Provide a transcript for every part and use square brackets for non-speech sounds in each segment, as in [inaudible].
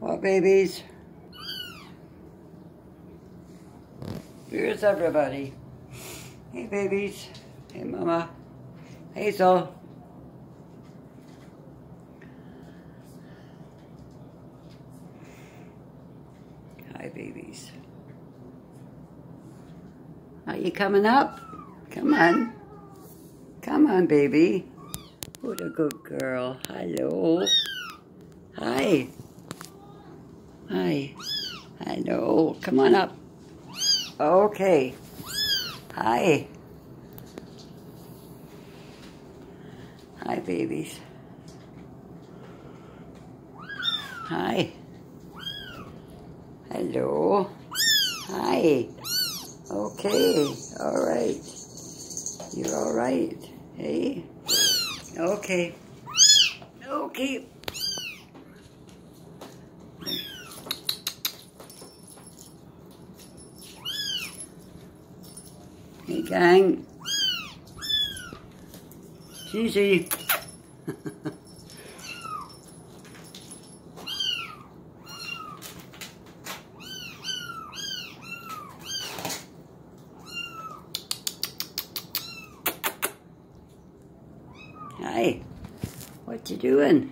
What babies? Here's everybody. Hey babies. Hey mama. Hazel. Hi babies. Are you coming up? Come on. Come on baby. What a good girl. Hello. Hi. Hi. Hello. Come on up. Okay. Hi. Hi, babies. Hi. Hello. Hi. Okay. All right. You're all right. Hey. Okay. Okay. Gang. Gigi. Hi. What you doing?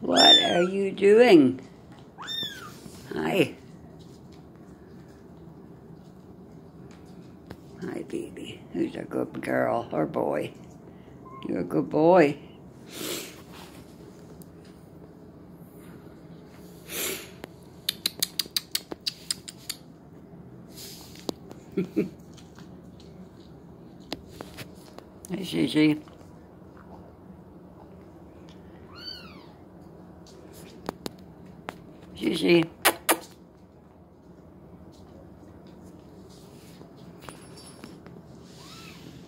What are you doing? Hi. Hi, baby. Who's a good girl or boy? You're a good boy. [laughs] hey, Gigi. Gigi.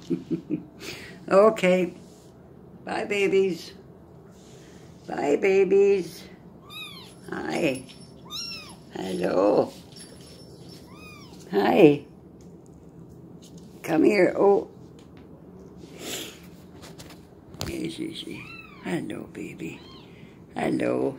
[laughs] okay. Bye, babies. Bye, babies. Hi. Hello. Hi. Come here. Oh. Hey, Gigi. Hello, baby. Hello.